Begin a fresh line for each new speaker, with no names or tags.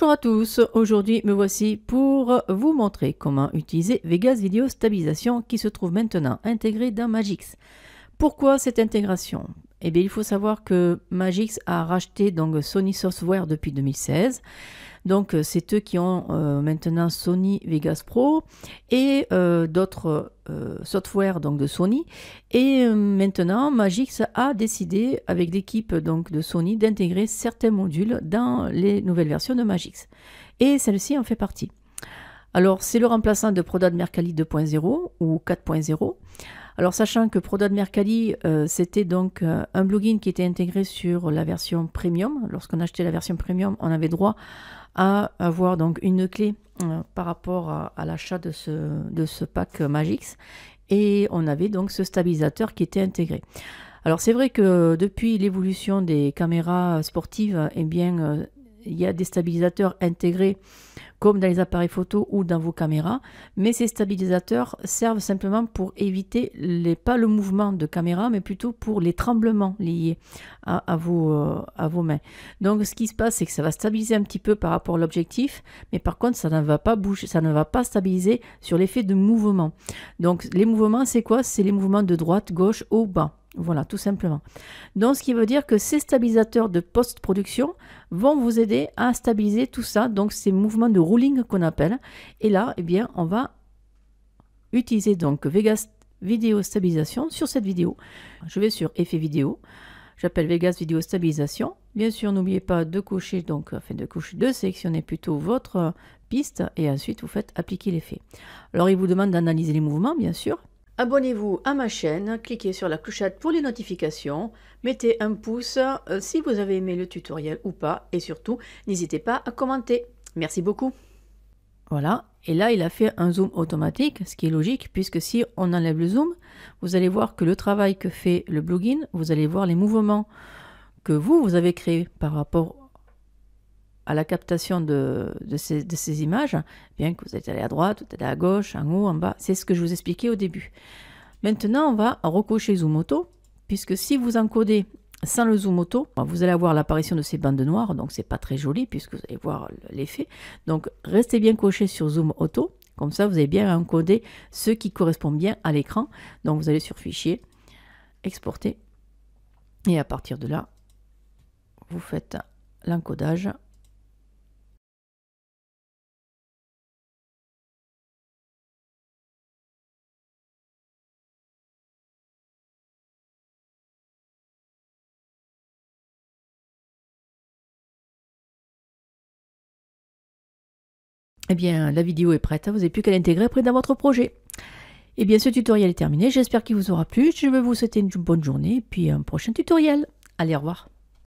Bonjour à tous, aujourd'hui me voici pour vous montrer comment utiliser Vegas Video Stabilisation qui se trouve maintenant intégré dans Magix. Pourquoi cette intégration? Eh bien il faut savoir que Magix a racheté donc Sony Software depuis 2016 donc euh, c'est eux qui ont euh, maintenant Sony Vegas Pro et euh, d'autres software donc de Sony. Et maintenant Magix a décidé avec l'équipe de Sony d'intégrer certains modules dans les nouvelles versions de Magix. Et celle-ci en fait partie. Alors, c'est le remplaçant de Prodad Mercalli 2.0 ou 4.0. Alors, sachant que Prodad Mercalli, c'était donc un plugin qui était intégré sur la version premium. Lorsqu'on achetait la version premium, on avait droit à avoir donc une clé euh, par rapport à, l'achat de ce, de ce pack Magix et on avait donc ce stabilisateur qui était intégré. Alors c'est vrai que depuis l'évolution des caméras sportives, eh bien euh, il y a des stabilisateurs intégrés comme dans les appareils photo ou dans vos caméras, mais ces stabilisateurs servent simplement pour éviter pas le mouvement de caméra, mais plutôt pour les tremblements liés à, vos, euh, à vos mains. Donc ce qui se passe, c'est que ça va stabiliser un petit peu par rapport à l'objectif, mais par contre ça ne va pas bouger, ça ne va pas stabiliser sur l'effet de mouvement. Donc les mouvements, c'est quoi? C'est les mouvements de droite, gauche, haut, bas. Voilà, tout simplement. Donc, ce qui veut dire que ces stabilisateurs de post-production vont vous aider à stabiliser tout ça, donc ces mouvements de rolling qu'on appelle. Et là, eh bien, on va utiliser donc Vegas Vidéo Stabilisation sur cette vidéo. Je vais sur Effet vidéo. J'appelle Vegas Vidéo Stabilisation. Bien sûr, n'oubliez pas de cocher, donc, enfin de cocher, de sélectionner plutôt votre piste et ensuite vous faites appliquer l'effet. Alors, il vous demande d'analyser les mouvements, bien sûr. Abonnez-vous à ma chaîne, cliquez sur la clochette pour les notifications, mettez un pouce euh, si vous avez aimé le tutoriel ou pas, et surtout, n'hésitez pas à commenter. Merci beaucoup. Voilà, et là il a fait un zoom automatique, ce qui est logique, puisque si on enlève le zoom, vous allez voir que le travail que fait le plugin, vous allez voir les mouvements que vous, vous avez créés par rapport à la captation de, ces, images, bien que vous êtes allé à droite, vous êtes allé à gauche, en haut, en bas, c'est ce que je vous expliquais au début. Maintenant, on va recocher Zoom Auto, puisque si vous encodez sans le zoom auto, vous allez avoir l'apparition de ces bandes noires, donc c'est pas très joli puisque vous allez voir l'effet. Donc restez bien coché sur zoom auto, comme ça vous avez bien encodé ce qui correspond bien à l'écran. Donc vous allez sur fichier, exporter, et à partir de là, vous faites l'encodage eh bien, la vidéo est prête. Vous n'avez plus qu'à l'intégrer après dans votre projet. Eh bien, ce tutoriel est terminé. J'espère qu'il vous aura plu. Je vais vous souhaiter une bonne journée et puis un prochain tutoriel. Allez, au revoir.